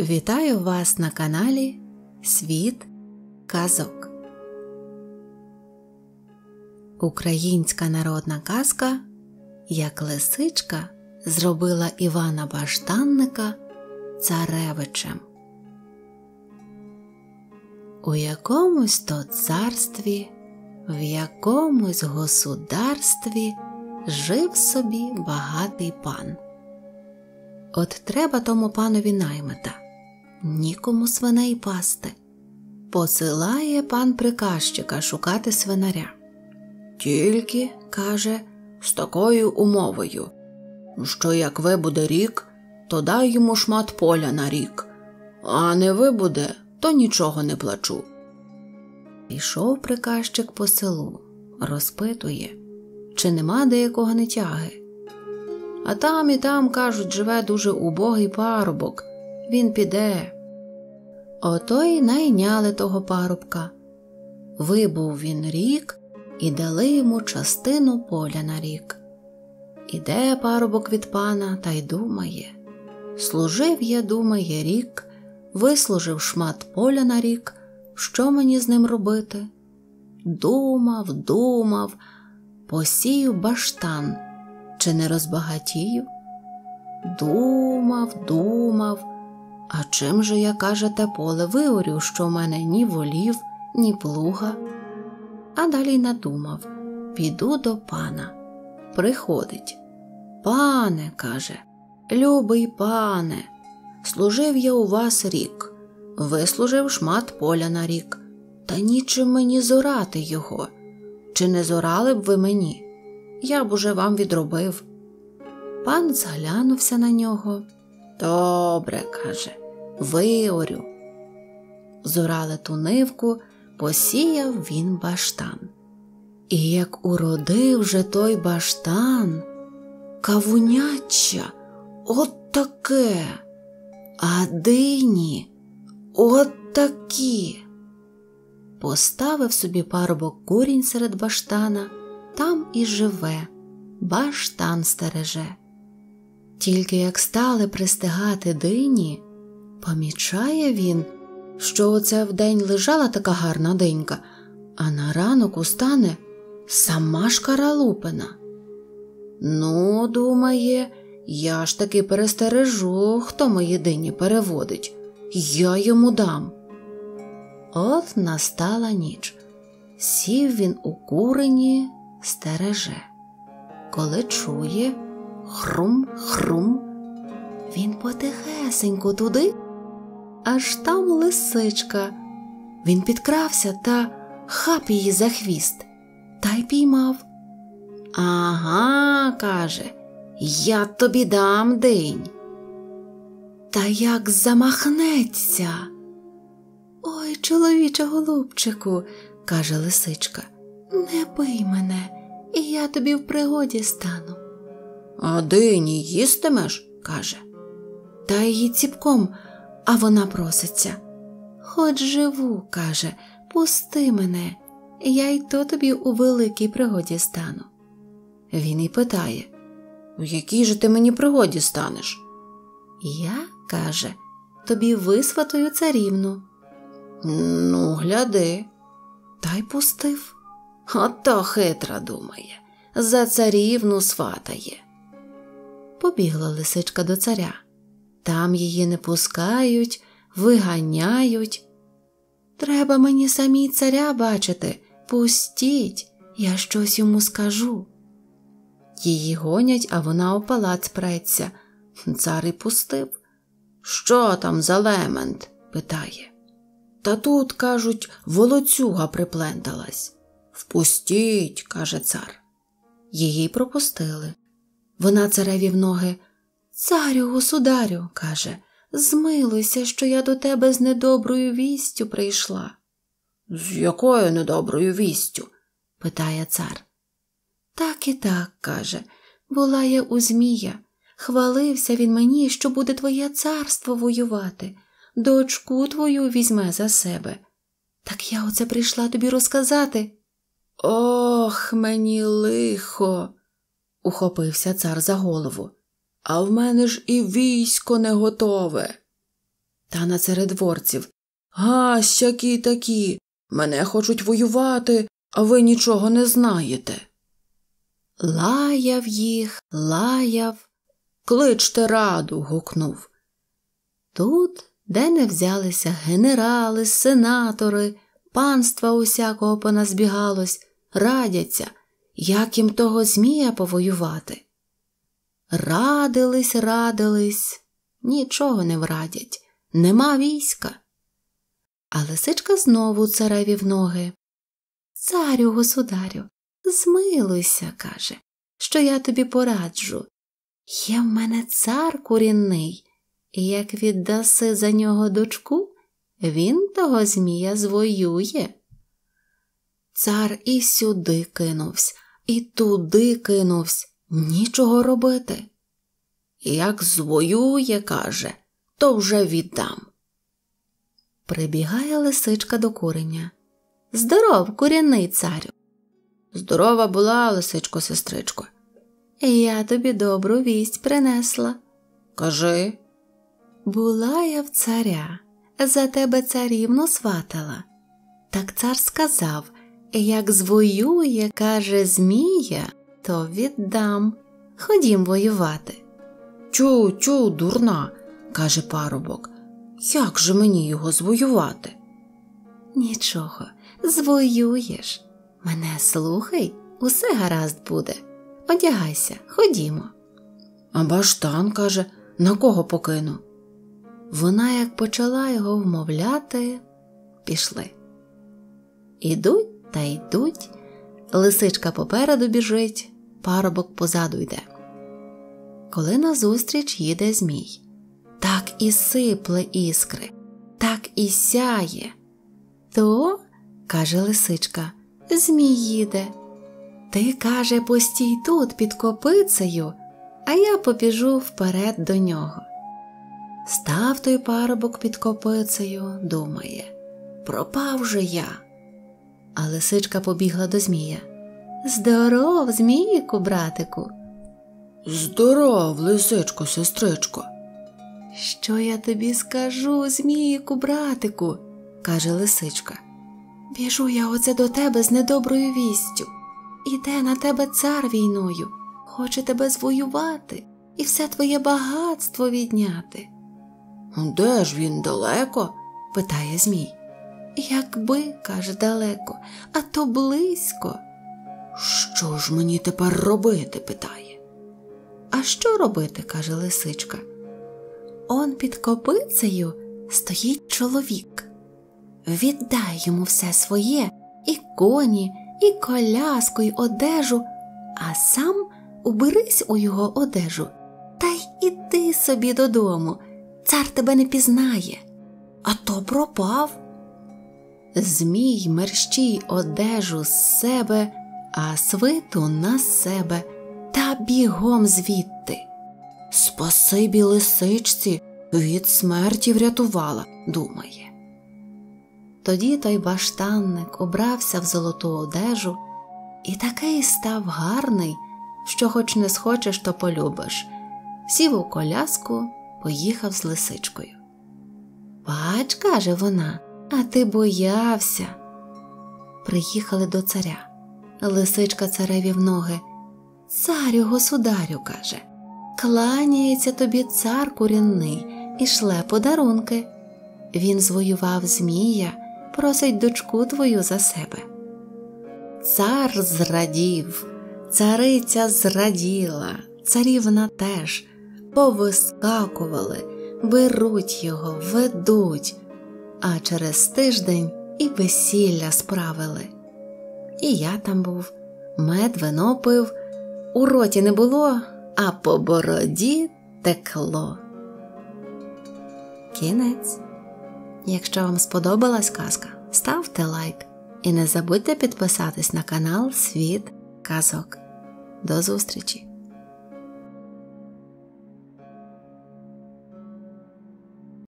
Вітаю вас на каналі Світ Казок. Українська народна казка Як лисичка зробила Івана Баштанника царевичем. У якомусь то царстві, в якомусь государстві жив собі багатий пан. От треба тому панові наймита, нікому свиней пасти. Посилає пан приказчика шукати свинаря. Тільки, каже, з такою умовою, що як вибуде рік, то дай йому шмат поля на рік, а не вибуде, то нічого не плачу. Пішов приказчик по селу, розпитує, чи нема деякого нетяги. А там і там, кажуть, живе дуже убогий парубок, він піде. Ото й найняли того парубка. Вибув він рік і дали йому частину поля на рік. Іде парубок від пана та й думає служив я, думає, рік, вислужив шмат поля на рік, що мені з ним робити? Думав, думав, посію баштан, чи не розбагатію? Думав, думав, а чим же я, каже, те поле виорю, що в мене ні волів, ні плуга? А далі надумав піду до пана. Приходить. Пане, каже, любий пане, служив я у вас рік, вислужив шмат поля на рік, та нічим мені зорати його. Чи не зорали б ви мені? Я б уже вам відробив. Пан зглянувся на нього. Добре, каже, виорю. Зорали ту нивку, посіяв він баштан. І як уродив же той баштан, кавуняча от таке, а дині от такі. Поставив собі парубок курінь серед баштана, там і живе, баштан стереже. Тільки як стали пристигати дині, помічає він, що оце вдень лежала така гарна денька, а на ранок устане сама шкаралупина. Ну, думає, я ж таки перестережу, хто мої дині переводить, я йому дам. От настала ніч. Сів він у курені, стереже. Коли чує хрум-хрум, він потихесеньку туди, аж там лисичка. Він підкрався та хап її за хвіст та й піймав. Ага, каже, я тобі дам день. Та як замахнеться. Ой, чоловіче голубчику, каже лисичка, не бий мене, і я тобі в пригоді стану. А дині їстимеш? каже. Та її ціпком, а вона проситься. Хоч живу, каже, пусти мене, я й то тобі у великій пригоді стану. Він і питає В якій же ти мені пригоді станеш? Я, каже, тобі висватою царівну. Ну, гляди, та й пустив. Ото хитра думає, за царівну сватає. Побігла лисичка до царя. Там її не пускають, виганяють. Треба мені самій царя бачити, пустіть, я щось йому скажу. Її гонять, а вона у палац преться. Цар і пустив. Що там за лемент? питає. Та тут, кажуть, волоцюга припленталась. Впустіть, каже цар. Її пропустили. Вона цареві в ноги. Царю, государю, каже, змилуйся, що я до тебе з недоброю вістю прийшла. З якою недоброю вістю? питає цар. Так і так, каже, була я у Змія. Хвалився він мені, що буде твоє царство воювати, дочку твою візьме за себе. Так я оце прийшла тобі розказати. Ох, мені лихо, ухопився цар за голову. А в мене ж і військо не готове. та на цередворців. Га, сякі такі. Мене хочуть воювати, а ви нічого не знаєте. Лаяв їх, лаяв, кличте раду. гукнув. Тут, де не взялися генерали, сенатори, панства усякого поназбігалось, радяться, як їм того Змія повоювати. Радились, радились, нічого не врадять, нема війська. А лисичка знову цареві в ноги. Царю, государю, змилуйся, каже, що я тобі пораджу. Є в мене цар курінний, і як віддаси за нього дочку, він того Змія звоює. Цар і сюди кинувся, і туди кинувся, нічого робити. Як звоює, каже, то вже віддам. Прибігає лисичка до куреня. Здоров, куряний царю. Здорова була, лисичко, сестричко. Я тобі добру вість принесла. Кажи. Була я в царя, за тебе царівну сватала. Так цар сказав як звоює, каже, Змія, то віддам. Ходім воювати. Тю, тю, дурна, каже парубок. Як же мені його звоювати? Нічого, звоюєш. Мене слухай, усе гаразд буде. Одягайся, ходімо. А баштан каже, на кого покину? Вона, як почала його вмовляти, пішли. Ідуть та йдуть, лисичка попереду біжить, парубок позаду йде. Коли назустріч їде Змій, так і сипле іскри, так і сяє. То, каже лисичка, Змій їде. Ти, каже, постій тут під копицею, а я побіжу вперед до нього. Став той парубок під копицею, думає пропав же я. А лисичка побігла до Змія. Здоров, Змійку, братику. Здоров, лисичко, сестричко. Що я тобі скажу, Змійку, братику, каже лисичка. Біжу я оце до тебе з недоброю вістю. Іде на тебе цар війною, хоче тебе звоювати і все твоє багатство відняти. Де ж він далеко? питає Змій. Якби, каже, далеко, а то близько. Що ж мені тепер робити? питає. А що робити? каже лисичка. Он під копицею стоїть чоловік. Віддай йому все своє і коні, і коляску, і одежу, а сам уберись у його одежу та й іди собі додому. Цар тебе не пізнає, а то пропав. Змій мерщій одежу з себе, а свиту на себе та бігом звідти. Спасибі лисичці від смерті врятувала, думає. Тоді той баштанник убрався в золоту одежу і такий став гарний, що, хоч не схочеш, то полюбиш. Сів у коляску, поїхав з лисичкою. Бач, каже вона, а ти боявся. Приїхали до царя. Лисичка цареві в ноги. Царю, государю, каже, кланяється тобі цар курінний і шле подарунки. Він звоював Змія, просить дочку твою за себе. Цар зрадів, цариця зраділа, царівна теж повискакували, беруть його, ведуть а через тиждень і весілля справили. І я там був, мед вино пив, у роті не було, а по бороді текло. Кінець. Якщо вам сподобалась казка, ставте лайк і не забудьте підписатись на канал Світ Казок. До зустрічі!